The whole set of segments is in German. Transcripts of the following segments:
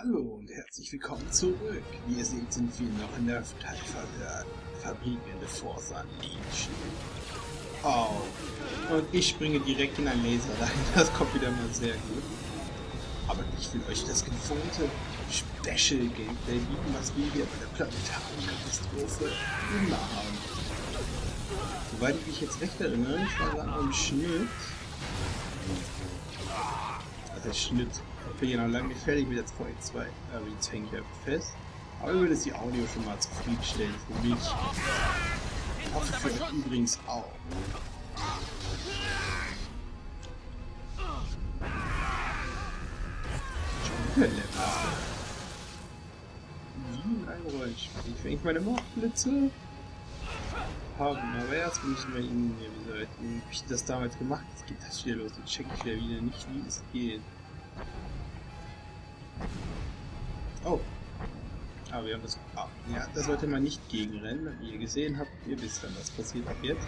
Hallo und herzlich willkommen zurück. Wie ihr seht, sind wir noch in der Teilfabrik in der Force Unleashed. Oh, und ich springe direkt in ein Laser rein. Das kommt wieder mal sehr gut. Aber ich will euch das gewohnte Special Gameplay bieten, was wir hier bei der planetaren Katastrophe immer haben. Soweit ich mich jetzt recht erinnere, ich war gerade im Schnitt. Also Schnitt ich bin ja noch lange nicht fertig mit der 2, aber jetzt hänge ich einfach fest. Aber ich würde die Audio schon mal zufriedenstellen für mich. Ich hoffe für euch übrigens auch. Schon. Wie in einem Rollenspiel. Ich will meine Mordblitze haben, aber erst müssen wir ihn, ja, wie ich das damals gemacht, jetzt geht das wieder los, jetzt check ich wieder wieder nicht, wie es geht. Oh. Aber wir haben das... Ah, ja, da sollte man nicht gegenrennen. Wie ihr gesehen habt, ihr wisst dann, was passiert ab jetzt.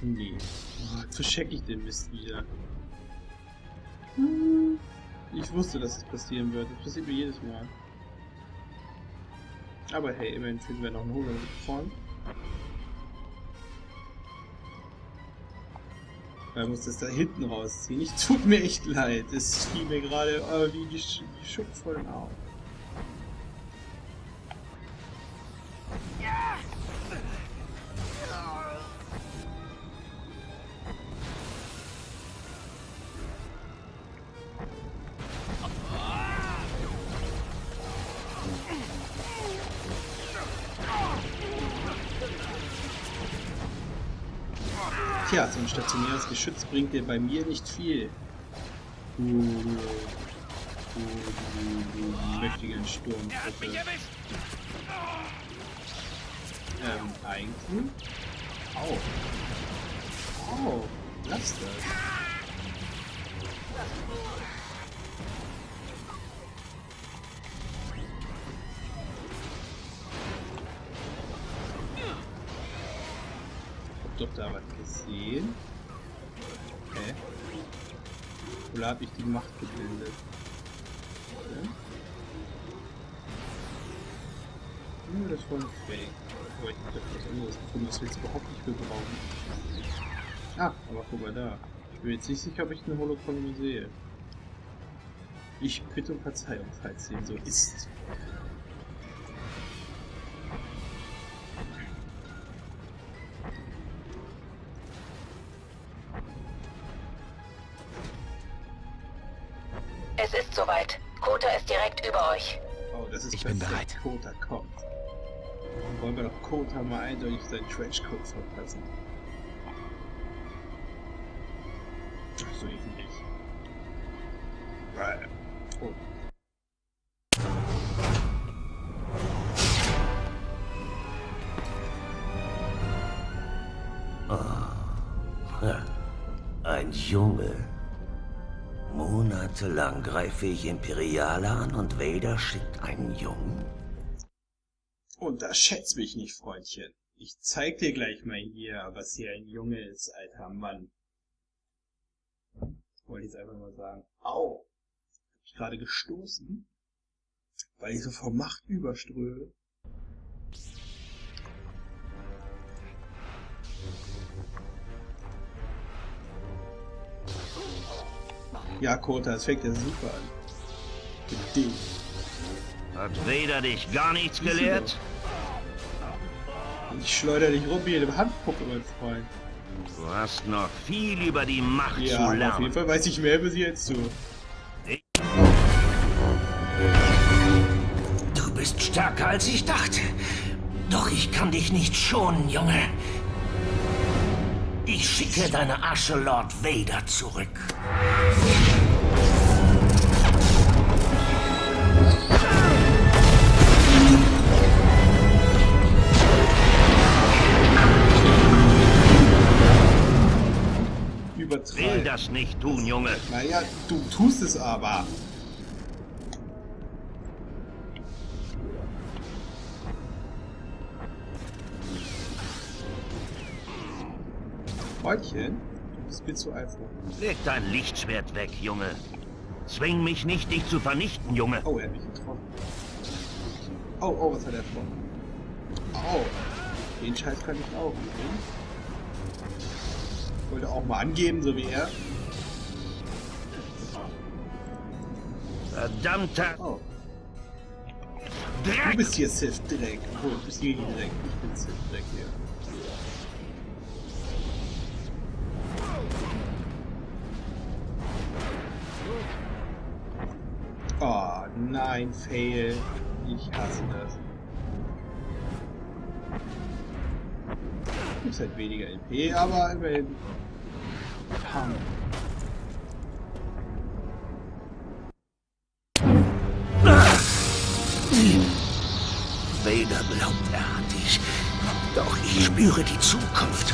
Nee. Oh, jetzt verschecke ich den Mist wieder. Ich wusste, dass es passieren wird. Das passiert mir jedes Mal. Aber hey, immerhin finden wir noch einen Holo vorn. Man muss das da hinten rausziehen. Ich tut mir echt leid. Es fiel mir gerade äh, wie die, Sch die Schuppen vor den Tja, so ein stationäres Geschütz bringt dir bei mir nicht viel. Du, du, du, du mächtigen Sturmtruppe. Ähm, eigentlich? Au. Au, lass das. doch da was gesehen. Hä? Oder habe ich die Macht gebildet? Okay. Nur das war ein Fake. Aber ich habe etwas anderes gefunden, was wir jetzt überhaupt nicht mehr brauchen. Ah, aber guck mal da. Ich bin jetzt nicht sicher, ob ich eine Hologramme sehe. Ich bitte um Verzeihung, falls dem so ist. Ich bin bereit. Kota kommt. Dann wollen wir doch Kota mal eindeutig seinen Trenchcoat verpassen. Ach so ähnlich. Right. Oh. Ein Junge. Monatelang greife ich Imperiale an und Vader schickt einen Jungen? Unterschätz mich nicht, Freundchen. Ich zeig dir gleich mal hier, was hier ein Junge ist, alter Mann. Wollte ich jetzt einfach mal sagen. Au! Hab ich gerade gestoßen? Weil ich so vor Macht überströme. Ja, Kota, es fängt ja super an. Mit dem. Hat Vader dich gar nichts gelehrt? Ich schleuder dich rum wie eine Handpuppe, mein Freund. Du hast noch viel über die Macht Ja, zu aber auf jeden lernen. Fall weiß ich mehr über sie als du. Du bist stärker als ich dachte. Doch ich kann dich nicht schonen, Junge. Ich schicke deine Asche Lord Vader zurück. Will Übertreiben. das nicht tun, Junge. Naja, du tust es aber. Freundchen, du bist mir zu einfach. Leg dein Lichtschwert weg, Junge. Zwing mich nicht, dich zu vernichten, Junge. Oh, er hat mich getroffen. Oh, oh, was hat er vor? Oh, den Scheiß kann ich auch übrigens. Wollte auch mal angeben, so wie er. Verdammter Oh, du Dreck! bist hier Sith Dreck. Oh, du bist hier Dreck. Ich bin Sith Dreck hier. Oh, nein, Fail. Ich hasse das. Ist halt weniger LP, aber immerhin. Hammer. Vader glaubt, er hat dich. Doch ich spüre die Zukunft.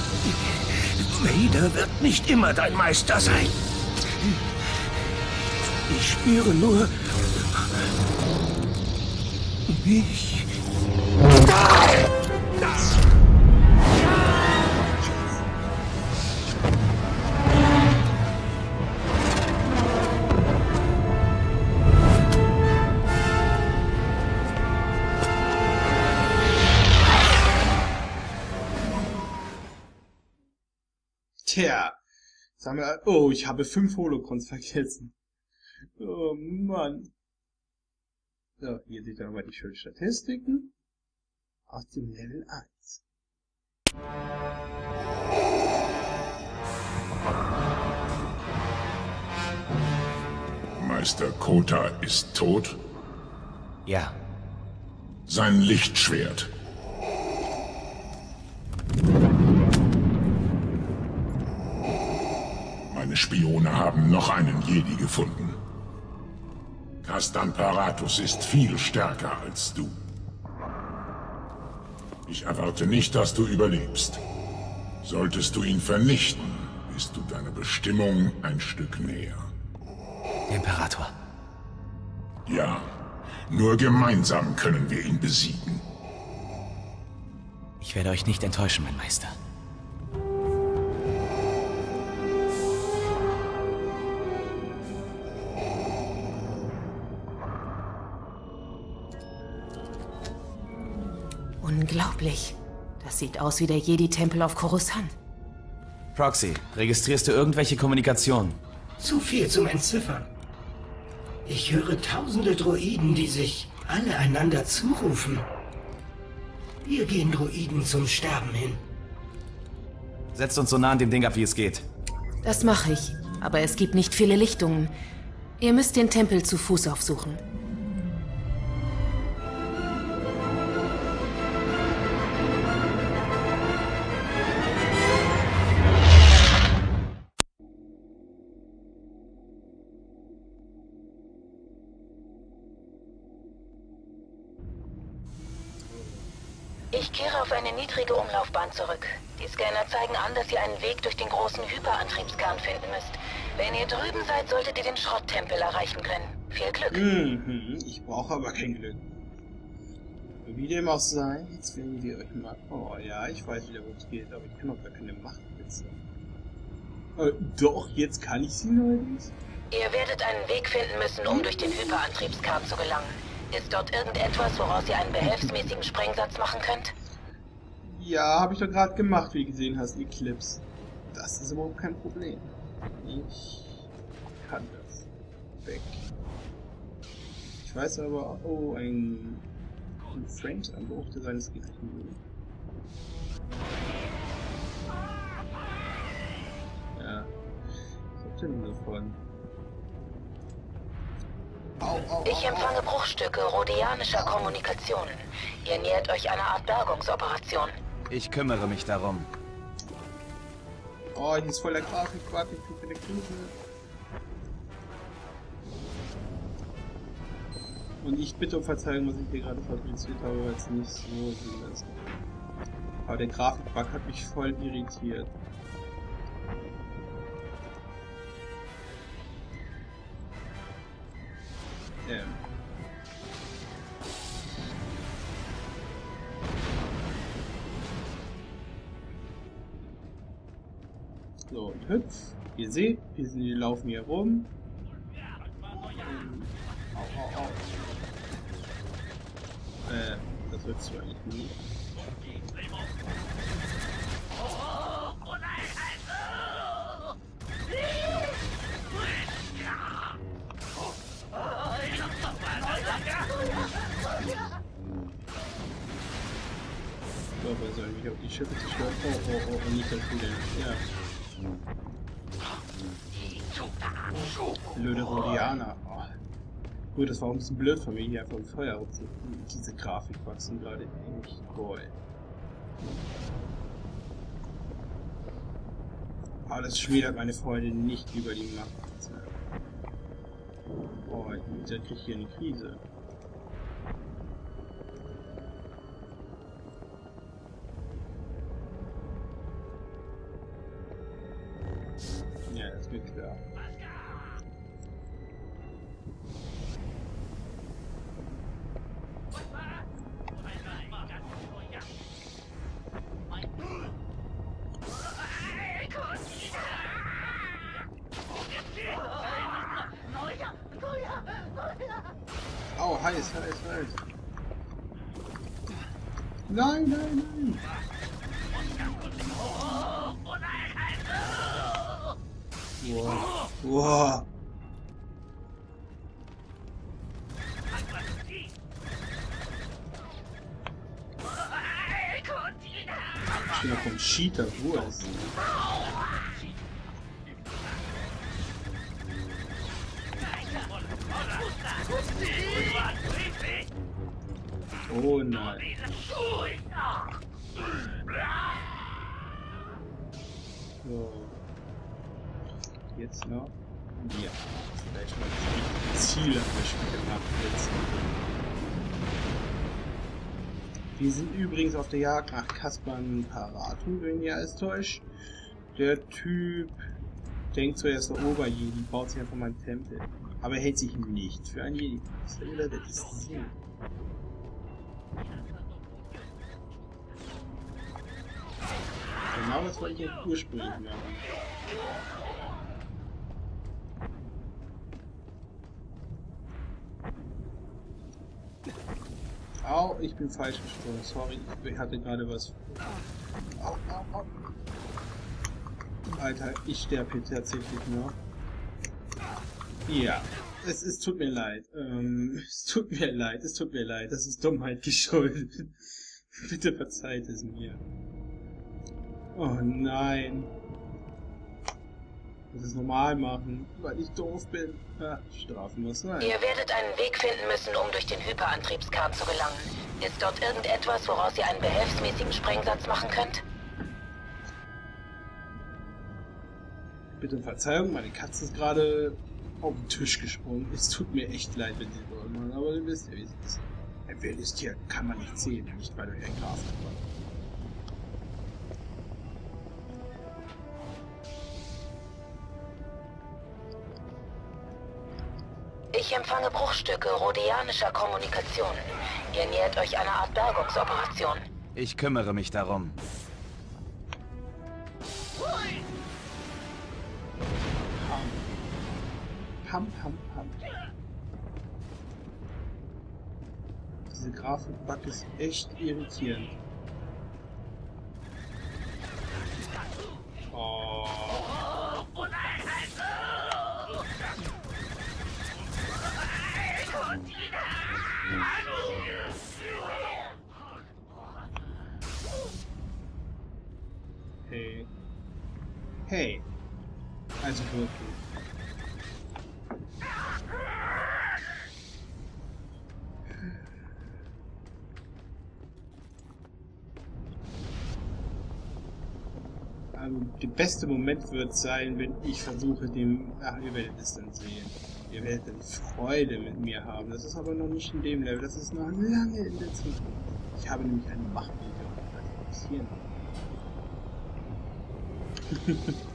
Vader wird nicht immer dein Meister sein. Ich spüre nur mich. Tja, sagen wir, oh, ich habe fünf Holocrons vergessen. Oh Mann. So, hier seht ihr nochmal die schönen Statistiken aus dem Level 1. Meister Kota ist tot. Ja, Sein Lichtschwert. Meine Spione haben noch einen Jedi gefunden. Castan Paratus ist viel stärker als du. Ich erwarte nicht, dass du überlebst. Solltest du ihn vernichten, bist du deiner Bestimmung ein Stück näher. Imperator. Ja, nur gemeinsam können wir ihn besiegen. Ich werde euch nicht enttäuschen, mein Meister. Unglaublich. Das sieht aus wie der Jedi-Tempel auf Coruscant. Proxy, registrierst du irgendwelche Kommunikation? Zu viel zum Entziffern. Ich höre tausende Droiden, die sich alle einander zurufen. Wir gehen Droiden zum Sterben hin. Setzt uns so nah an dem Ding ab, wie es geht. Das mache ich. Aber es gibt nicht viele Lichtungen. Ihr müsst den Tempel zu Fuß aufsuchen. Ich kehre auf eine niedrige Umlaufbahn zurück. Die Scanner zeigen an, dass ihr einen Weg durch den großen Hyperantriebskern finden müsst. Wenn ihr drüben seid, solltet ihr den Schrotttempel erreichen können. Viel Glück. Mhm, ich brauche aber kein Glück. Wie dem auch sei, jetzt werden wir euch mal... Oh ja, ich weiß wieder, wo es geht, aber ich kann doch gar keine Machtwitze. Äh, doch, jetzt kann ich sie neuerdings. Ihr werdet einen Weg finden müssen, um durch den Hyperantriebskern zu gelangen. Ist dort irgendetwas, woraus ihr einen behelfsmäßigen Sprengsatz machen könnt? Ja, habe ich doch gerade gemacht, wie du gesehen hast, Eclipse. Das ist überhaupt kein Problem. Ich kann das. Weg. Ich weiß aber, oh, ein, ein Frames-Anbruch, seines wurde. Ja. Was habt ihr denn davon? Au, au, Ich empfange Bruchstücke rhodianischer Kommunikationen. Ihr nähert euch einer Art Bergungsoperation. Ich kümmere mich darum. Oh, hier ist voll der Grafik, warte, ich krieg eine Krise. Und ich bitte um Verzeihung, was ich hier gerade fabriziert habe, weil es nicht so Sinn ist. Aber der Grafikbug hat mich voll irritiert. Ihr seht, wir, wir laufen hier rum. Au, au, au. Äh, das willst du eigentlich nie. Ich glaube, er soll mich auf die Schiffe zerstören. Oh, oh, oh, und nicht das wieder. Ja. Blöde Rhodianer. Oh. Gut, das war ein bisschen blöd von mir, hier einfach im Feuer aufzu. Diese Grafik wachsen gerade echt toll. Aber das schmälert meine Freunde nicht über die Macht. Boah, ich krieg hier eine Krise. Wow. Wow. Ich bin ja vom Cheater, wo er ist. Oh nein. So. Noch. Ja. Vielleicht mal das Ziel erwischen gemacht jetzt. Wir sind übrigens auf der Jagd nach Kaspern Paratu, wenn ihr alles täuscht. Der Typ denkt zuerst der Oberjedi, baut sich einfach mal einen Tempel. Aber er hält sich nicht für einen Jedi. Oder das ist Sinn. Genau das wollte ich jetzt ursprünglich machen. Au, ich bin falsch gesprungen. Sorry, ich hatte gerade was. Au, au, au. Alter, ich sterbe hier tatsächlich nur. Ja, es, es tut mir leid. Ähm, es tut mir leid, es tut mir leid. Das ist Dummheit geschuldet. Bitte verzeiht es mir. Oh nein. Ich muss es normal machen, weil ich doof bin. Ja, strafen muss sein. Ihr werdet einen Weg finden müssen, um durch den Hyperantriebskern zu gelangen. Ist dort irgendetwas, woraus ihr einen behelfsmäßigen Sprengsatz machen könnt? Bitte um Verzeihung, meine Katze ist gerade auf den Tisch gesprungen. Es tut mir echt leid, wenn sie so machen, aber ihr wisst ja, wie es ist. Ein wildes Tier kann man nicht sehen, nicht weil du ein Graf Ich empfange Bruchstücke rhodianischer Kommunikation. Ihr nähert euch einer Art Bergungsoperation. Ich kümmere mich darum. Pam, pam, pam. Diese Grafikbug ist echt irritierend. Oh. Hey. Hey. Also wirklich. Ähm, der beste Moment wird sein, wenn ich versuche, dem. Ach, ihr werdet es dann sehen. Ihr werdet dann Freude mit mir haben. Das ist aber noch nicht in dem Level, das ist noch lange in der Zukunft. Ich habe nämlich eine Macht, die passieren.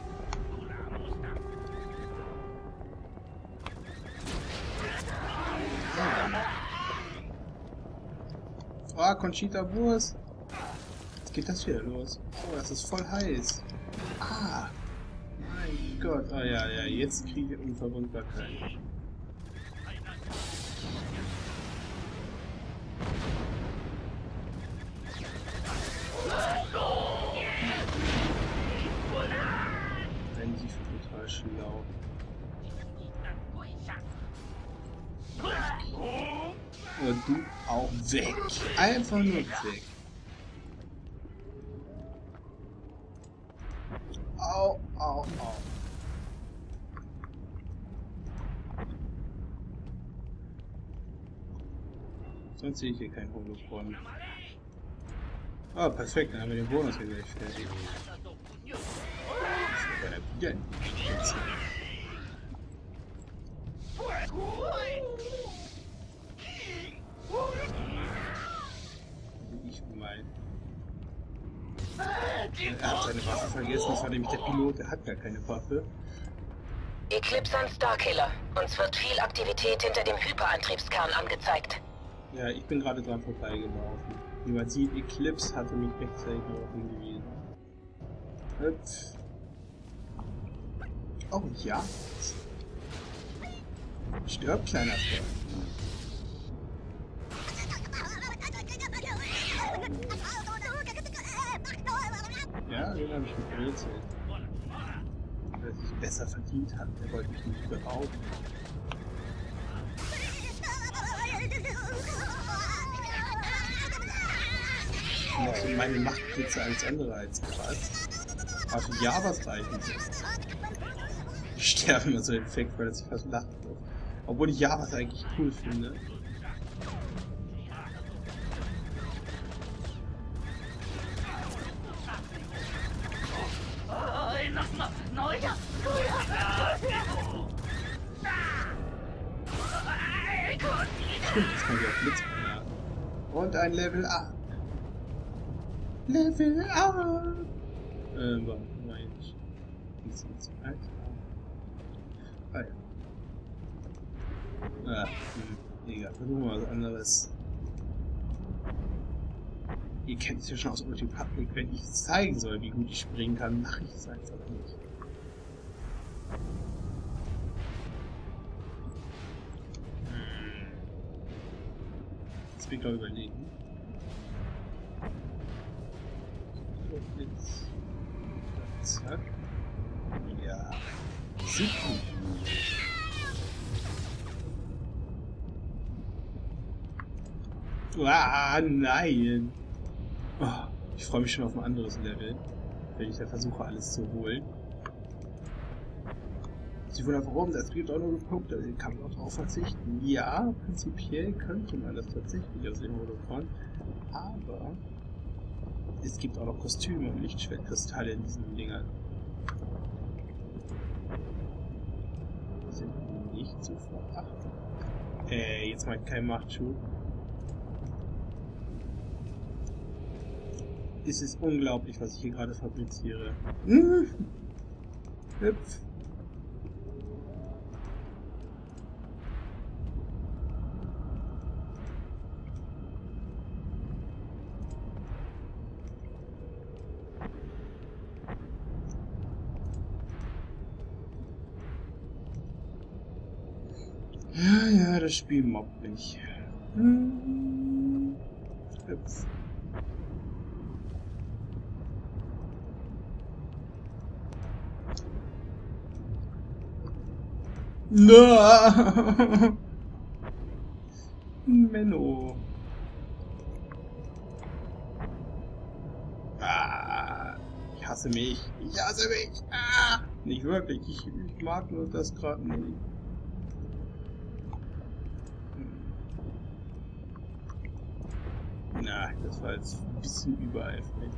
Ah, Conchita Wurst. Jetzt geht das wieder los. Oh, das ist voll heiß. Ah. Gott. Ah ja, ja, jetzt kriege ich Unverwundbarkeit. Wenn sie total schlau. Und du auch weg. Einfach nur weg. Au, au, au. Sonst sehe ich hier kein Holocron. Ah, perfekt, dann haben wir den Bonus hier gleich fertig. Das ist wieder ein Spitze. Ich mein. Er hat seine Waffe vergessen, das war nämlich der Pilot, der hat gar keine Waffe. Eclipse an Starkiller. Uns wird viel Aktivität hinter dem Hyperantriebskern angezeigt. Ja, ich bin gerade dran vorbeigelaufen. Wie man sieht, Eclipse hatte mich rechtzeitig darauf hingewiesen. Hüpf. Oh ja. Stirb, kleiner Freund. Ja, den habe ich mir gerätselt. Weil er sich besser verdient hat. Er wollte mich nicht berauben. so meine Machtblitze alles andere als krass. Aber für Javas reichen. Die sterben immer so Infekt, weil er sich fast lacht. Obwohl ich Javas eigentlich cool finde. Level up! Ähm, warum nein, ich. Ist jetzt alt? Ah ja. Ah, hm, egal, versuchen wir was anderes. Ihr kennt es ja schon aus Old Republic, wenn ich zeigen soll, wie gut ich springen kann, mache ich es einfach nicht. Hm. Jetzt will ich glaube überlegen. Zack. Ja. Super. Ah, nein. Oh, ich freue mich schon auf ein anderes Level, wenn ich da versuche, alles zu holen. Sie wundern, warum? Das gibt auch noch Punkte, den kann man auch drauf verzichten. Ja, prinzipiell könnte man das tatsächlich aus dem Holocron, aber es gibt auch noch Kostüme und Lichtschwertkristalle in diesen Dingern. Sind nicht zu verachten. Äh, jetzt mal kein Machtschub. Es ist unglaublich, was ich hier gerade fabriziere. Hm. Hüpf. Ja, ja, das Spiel mobbt mich. Hm. Hüpf. No. Menno. Ah, ich hasse mich. Ich hasse mich. Ah, nicht wirklich. Ich, ich mag nur das gerade nicht. Na, das war jetzt ein bisschen übereifrig.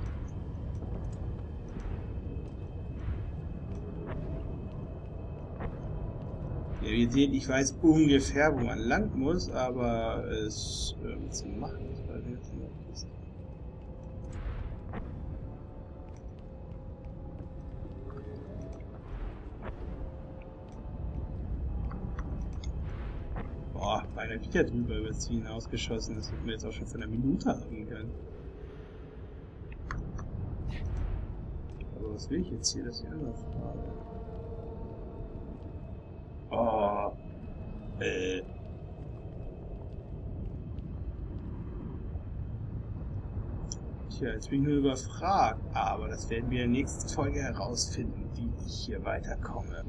Ja, wie ihr seht, ich weiß ungefähr, wo man lang muss, aber es ähm, zu machen, ja wieder drüber über das Ziel hinausgeschossen. Das hätten wir jetzt auch schon von einer Minute haben können. Aber was will ich jetzt hier? dass ich andere Frage. Oh. Äh. Tja, jetzt bin ich nur überfragt, aber das werden wir in der nächsten Folge herausfinden, wie ich hier weiterkomme.